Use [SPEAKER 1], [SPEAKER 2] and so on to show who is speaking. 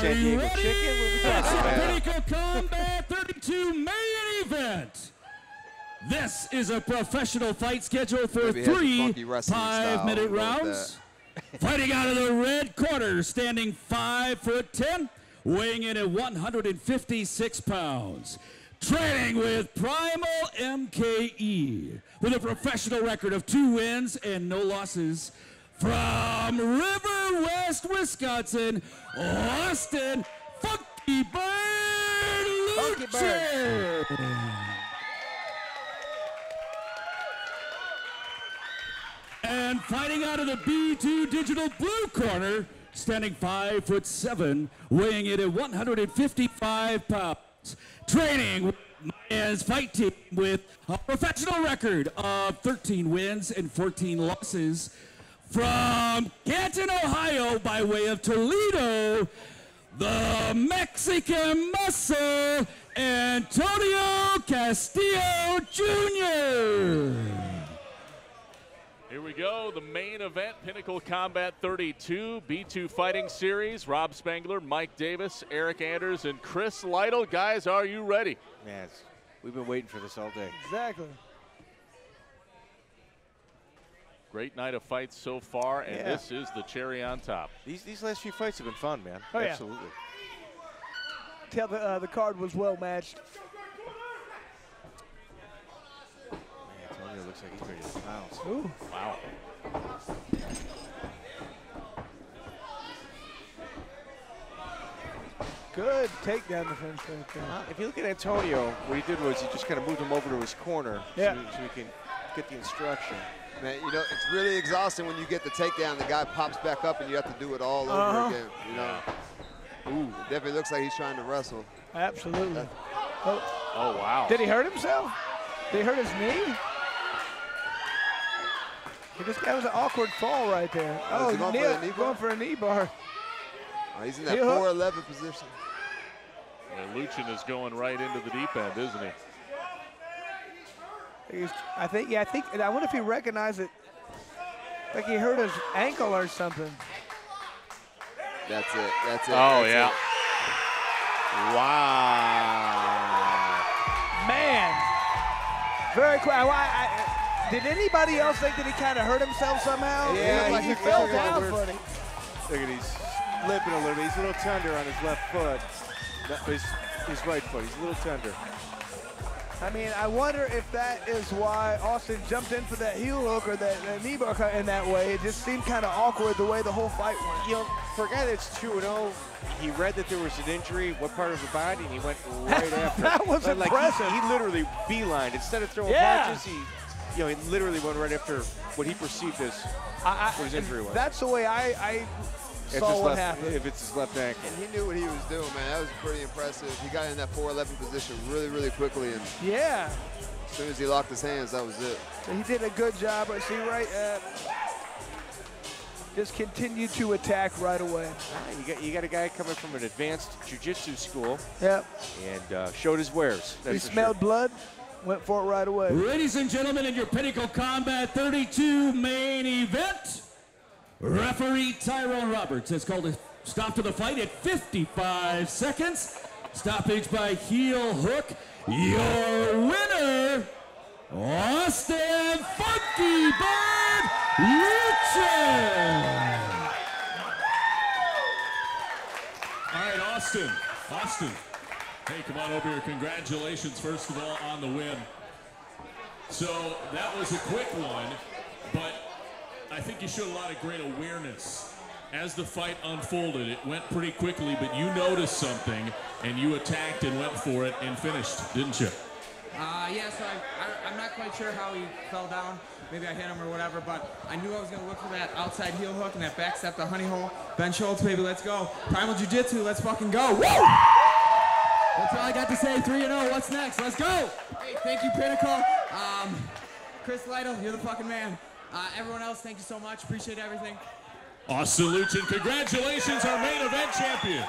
[SPEAKER 1] San
[SPEAKER 2] you
[SPEAKER 1] Diego
[SPEAKER 2] ready?
[SPEAKER 1] chicken? What are we
[SPEAKER 2] It's
[SPEAKER 1] talking
[SPEAKER 2] the
[SPEAKER 1] about?
[SPEAKER 2] Combat 32 main event. This is a professional fight scheduled for
[SPEAKER 3] Maybe he has a
[SPEAKER 2] three
[SPEAKER 3] funky wrestling style.
[SPEAKER 2] five-minute
[SPEAKER 3] I'll go with
[SPEAKER 2] rounds. Fighting out of the red corner, standing five foot ten, weighing in at 156 pounds. Training with Primal MKE, with a professional record of two wins and no losses. From River West, Wisconsin, Austin Funky Bird
[SPEAKER 4] Funky Bird.
[SPEAKER 2] And fighting out of the B2 Digital Blue Corner, standing five foot seven, weighing in at 155 pounds. Training with Mayan's fight team with a professional record of 13 wins and 14 losses. From Canton, Ohio, by way of Toledo, the Mexican muscle, Antonio Castillo Jr.
[SPEAKER 5] Here we go, the main event, Pinnacle Combat 32, B2 Fighting Series. Rob Spangler, Mike Davis, Eric Anders, and Chris Lytle. Guys, are you ready?
[SPEAKER 1] Yes, we've been waiting for this all day.
[SPEAKER 4] Exactly.
[SPEAKER 5] Great night of fights so far, and
[SPEAKER 1] Yeah.
[SPEAKER 5] this is the cherry on top.
[SPEAKER 1] These these last few fights have been fun, man.
[SPEAKER 4] Oh, yeah.
[SPEAKER 1] Absolutely.
[SPEAKER 4] Tell the uh, the card was well matched.
[SPEAKER 1] Man, Antonio looks like he's ready to pounce.
[SPEAKER 4] Ooh.
[SPEAKER 5] Wow.
[SPEAKER 4] Good takedown defense right there.
[SPEAKER 1] If you look at Antonio, what he did was he just kind of moved him over to his corner
[SPEAKER 4] Yeah.
[SPEAKER 1] so, so he can get the instruction.
[SPEAKER 3] Man, you know, it's really exhausting when you get the takedown, the guy pops back up, and you have to do it all over
[SPEAKER 4] Uh-huh.
[SPEAKER 3] again. You know, ooh, it definitely looks like he's trying to wrestle.
[SPEAKER 4] Absolutely. Oh,
[SPEAKER 5] Oh, wow.
[SPEAKER 4] did he hurt himself? Did he hurt his knee? This guy was an awkward fall right there.
[SPEAKER 3] Oh,
[SPEAKER 4] Oh,
[SPEAKER 3] is going for
[SPEAKER 4] knee-
[SPEAKER 3] the knee bar?
[SPEAKER 4] going for a knee bar.
[SPEAKER 3] Oh, he's in that
[SPEAKER 4] Heel hook.
[SPEAKER 3] 411 position.
[SPEAKER 5] And Lutchen is going right into the deep end, isn't he?
[SPEAKER 4] He's- I think, yeah, I think, I wonder if he recognized it. Like he hurt his ankle or something.
[SPEAKER 3] That's it. That's it.
[SPEAKER 5] Oh,
[SPEAKER 3] that's
[SPEAKER 5] yeah.
[SPEAKER 3] it.
[SPEAKER 1] Wow.
[SPEAKER 4] Man, very quick. I, I, did anybody else think that he kind of hurt himself somehow?
[SPEAKER 1] Yeah,
[SPEAKER 4] he, like
[SPEAKER 1] he
[SPEAKER 4] he fell down
[SPEAKER 1] weird-
[SPEAKER 4] footing.
[SPEAKER 1] Look at he's limping a little bit. He's a little tender on his left foot. His, his right foot. He's a little tender.
[SPEAKER 4] I mean, I wonder if that is why Austin jumped in for that heel hook or that, that knee bar cut in that way. It just seemed kind of awkward the way the whole fight went.
[SPEAKER 1] You know, for a guy that's 2 0, he read that there was an injury, what part of the body, and he went right after.
[SPEAKER 4] That was
[SPEAKER 1] Like, like,
[SPEAKER 4] impressive.
[SPEAKER 1] he, he literally beelined. Instead of throwing
[SPEAKER 4] Yeah.
[SPEAKER 1] punches, he, you know, he literally went right after what he perceived as
[SPEAKER 4] I, I,
[SPEAKER 1] what his injury was.
[SPEAKER 4] That's the way I, I saw what
[SPEAKER 1] left,
[SPEAKER 4] happened.
[SPEAKER 1] if it's his left ankle.
[SPEAKER 3] And he knew what he was doing, man. That was pretty impressive. He got in that 411 position really, really quickly, and
[SPEAKER 4] Yeah,
[SPEAKER 3] as soon as he locked his hands, that was it.
[SPEAKER 4] he did a good job. But see, right, uh, just continued to attack right away.
[SPEAKER 1] Ah, You got, you got a guy coming from an advanced jiu-jitsu school
[SPEAKER 4] Yep.
[SPEAKER 1] and uh, showed his wares.
[SPEAKER 4] He smelled
[SPEAKER 1] sure.
[SPEAKER 4] blood, went for it right away.
[SPEAKER 2] Ladies and gentlemen, in your Pinnacle Combat 32 main event, referee Tyrone Roberts has called a stop to the fight at 55 seconds. Stoppage by heel hook. Your winner, Austin Funky Bird Lutchen.
[SPEAKER 6] All right, Austin. Austin. Hey, come on over here. Congratulations, first of all, on the win. So that was a quick one, I think you showed a lot of great awareness. As the fight unfolded, it went pretty quickly, but you noticed something and you attacked and went for it and finished, didn't you?
[SPEAKER 7] Uh, yeah, so I, I'm not quite sure how he fell down. Maybe I hit him or whatever, but I knew I was going to look for that outside heel hook and that back step, the honey hole. Ben Schultz, baby, let's go. Primal Jiu Jitsu, let's fucking go. Woo! That's all I got to say. 3 0. What's next? Let's go. Hey, thank you, Pinnacle. Um, Chris Lytle, you're the fucking man. Uh, everyone else, thank you so much. Appreciate everything.
[SPEAKER 6] Austin Lutchen, congratulations, our main event champion.